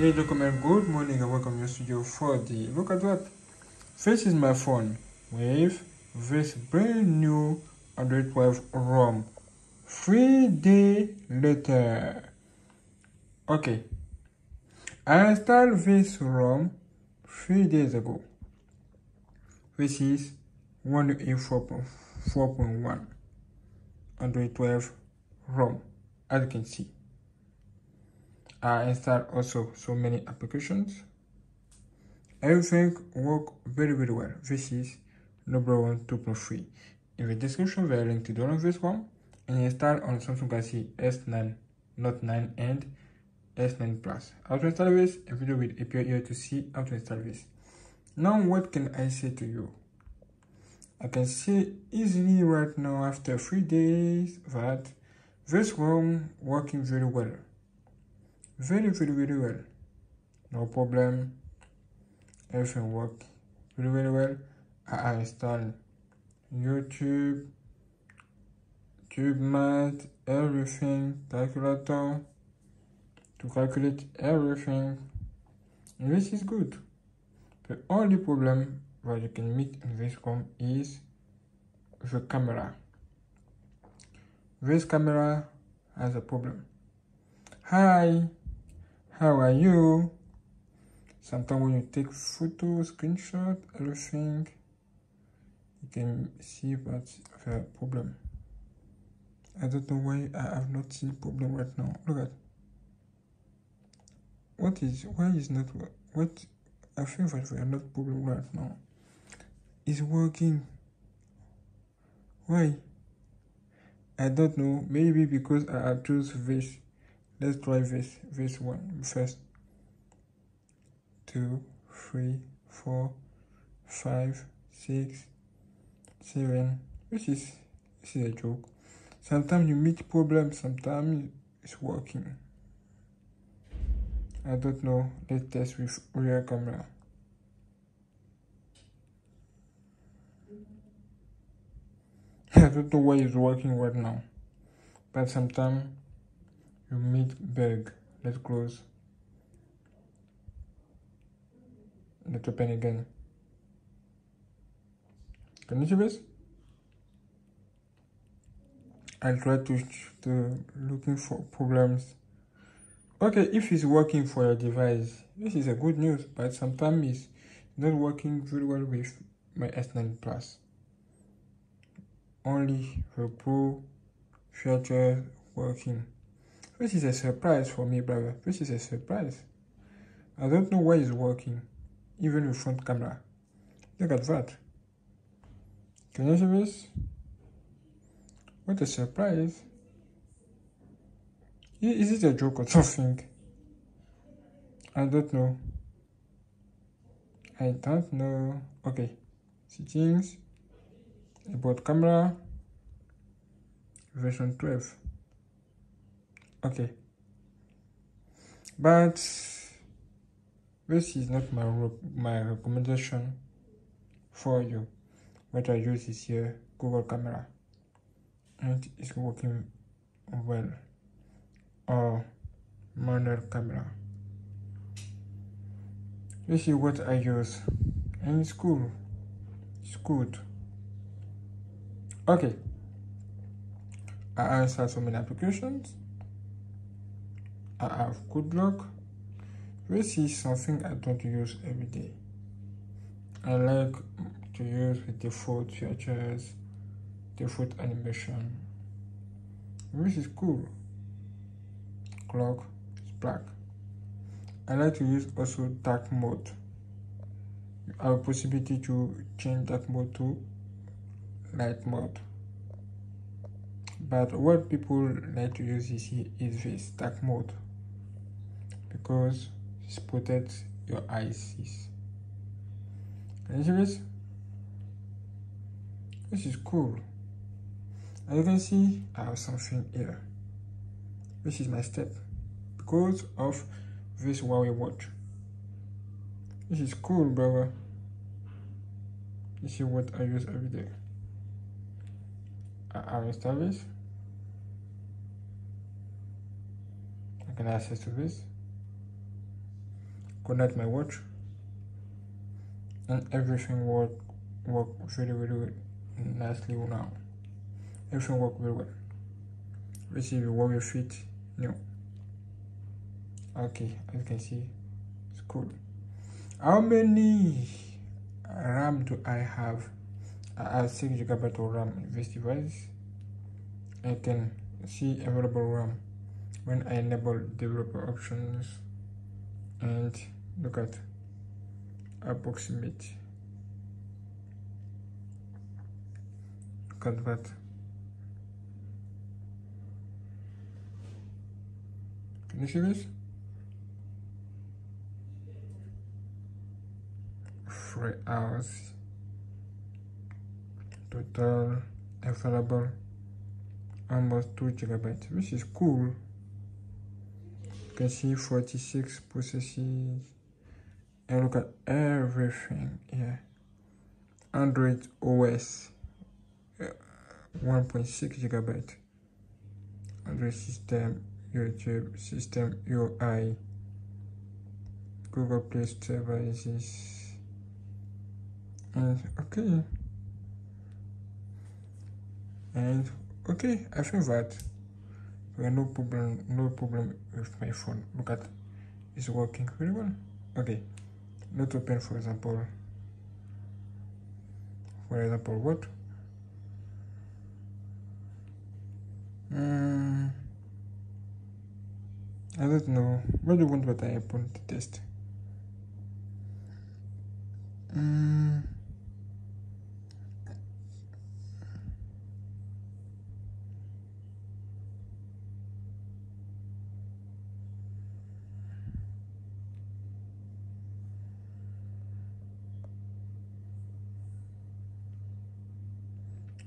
Hey gentlemen, good morning and welcome to your Studio 4D. Look at that. This is my phone with this brand new Android 12 ROM. Three day later. Okay. I installed this ROM three days ago. This is 1.4.1 Android 12 ROM, as you can see. I installed also so many applications. Everything work very very well. This is Noble ROM 2.3. In the description there are link to download this one and install on Samsung Galaxy S9, Note 9 and S9 Plus. How to install this? A video will appear here to see how to install this. Now what can I say to you? I can say easily right now after three days that this ROM working very well very very very well. No problem. Everything work. Very very well. I install YouTube TubeMate everything calculator to calculate everything. And this is good. The only problem that you can meet in this ROM is the camera. This camera has a problem. Hi how are you? Sometimes when you take photo screenshot everything you can see what's the problem. I don't know why i have not seen problem right now. Look at what is why is not what i feel that we are not problem right now. Is working. Why? I don't know. Maybe because i choose this let's try this this one first. Two three four five six seven. This is this is a joke. Sometimes you meet problems sometimes it's working. I don't know. Let's test with rear camera. I don't know why it's working right now. But sometimes you meet bug let's close. Let's open again. Can you see this? I'll try to to looking for problems. Okay if it's working for your device this is a good news but sometimes it's not working very well with my s9 plus. Only the pro feature working this is a surprise for me, brother. This is a surprise. I don't know why it's working, even with front camera. Look at that. Can you see this? What a surprise. Is it a joke or something? I don't know. I don't know. Okay. Settings. About camera. Version 12 okay. But this is not my my recommendation for you. What i use is here google camera. And it's working well. Or manual camera. This is what i use. And it's cool. It's good. Okay. I installed so many applications I have good luck. This is something I don't use every day. I like to use the default features, default animation. This is cool. Clock is black. I like to use also dark mode. You have a possibility to change dark mode to light mode. But what people like to use is, is this dark mode because protects your eyes. Can you see this? This is cool. As you can see, I have something here. This is my step because of this Huawei watch. This is cool, brother. This is what I use every day. I have installed this. I can access to this. Connect my watch. And everything work work very very nicely now everything work very well. See the warrior fit new okay as you can see it's cool. How many ram do i have? I have six gigabyte of ram. In this device i can see available ram when i enable developer options and look at. Approximate. That can you see this three hours. Total available. Almost 2 gigabytes which is cool can see 46 processes and look at everything here android os uh, 1.6 gigabyte. Android system youtube system ui google play services. And okay. And okay i think that there no problem no problem with my phone. Look at it's working very well. Okay not open for example for example what? Um, I don't know. What do you want what I open to test? Um,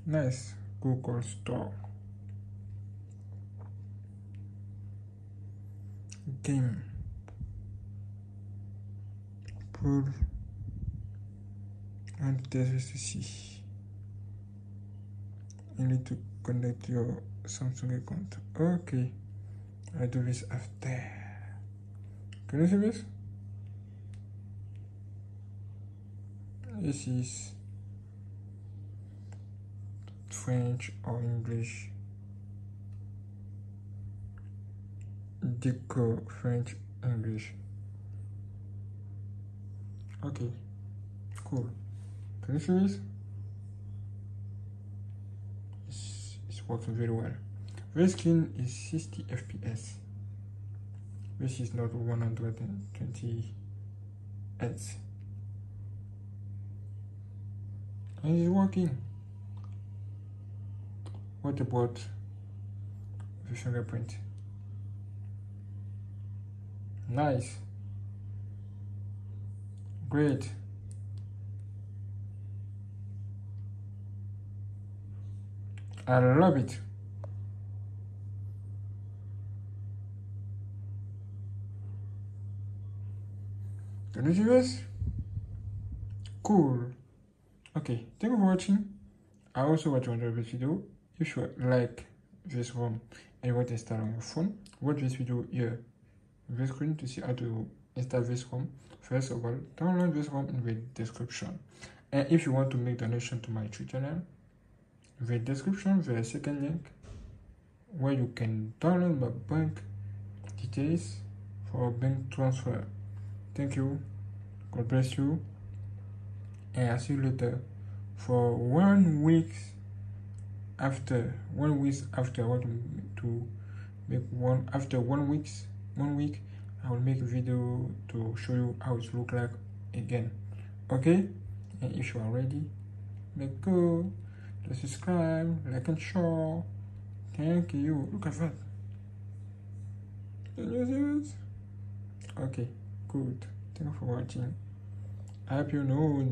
nice google store. Game. Pull and see you need to connect your samsung account. Okay. I do this after. Can you see this? This is French or English. Deco French English. Okay, cool. Can you see this? It's, it's working very well. Reskin is 60 FPS, which is not 120 Hz. And it's working. What about the fingerprint? Nice. Great. I love it. Can you see this? Cool. Okay, thank you for watching. I also watch this video if you like this ROM and want to install on your phone, watch this video here the screen to see how to install this ROM. First of all, download this ROM in the description. And if you want to make donation to my channel, the description, the second link where you can download my bank details for bank transfer. Thank you. God bless you. And I'll see you later for one week after one week after I want to make one after one weeks one week I will make a video to show you how it look like again. Okay and if you are ready make go. To subscribe like and share. Thank you. Look at that. Can you see this okay good. Thank you for watching. I hope you know